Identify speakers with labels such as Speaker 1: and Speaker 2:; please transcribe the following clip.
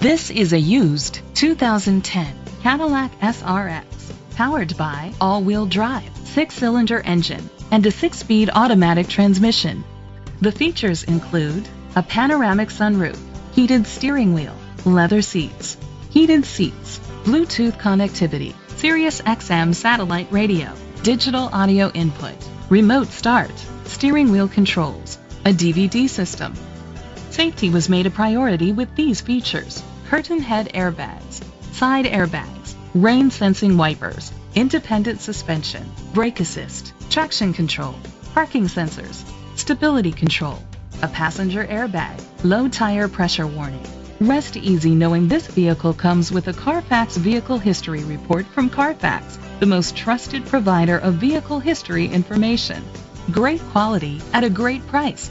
Speaker 1: This is a used 2010 Cadillac SRX powered by all-wheel drive, six-cylinder engine, and a six-speed automatic transmission. The features include a panoramic sunroof, heated steering wheel, leather seats, heated seats, Bluetooth connectivity, Sirius XM satellite radio, digital audio input, remote start, steering wheel controls, a DVD system. Safety was made a priority with these features. Curtain head airbags, side airbags, rain sensing wipers, independent suspension, brake assist, traction control, parking sensors, stability control, a passenger airbag, low tire pressure warning. Rest easy knowing this vehicle comes with a Carfax Vehicle History Report from Carfax, the most trusted provider of vehicle history information. Great quality at a great price.